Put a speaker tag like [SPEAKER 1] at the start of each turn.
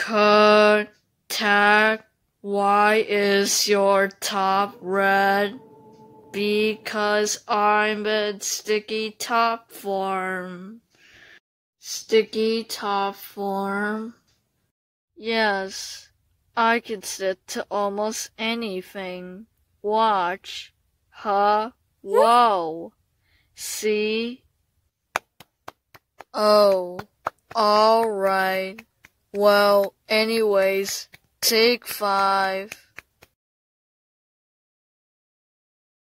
[SPEAKER 1] Contact. Why is your top red? Because I'm in sticky top form. Sticky top form? Yes, I can sit to almost anything. Watch. Huh? Whoa. See? Oh, alright. Well, anyways, take five.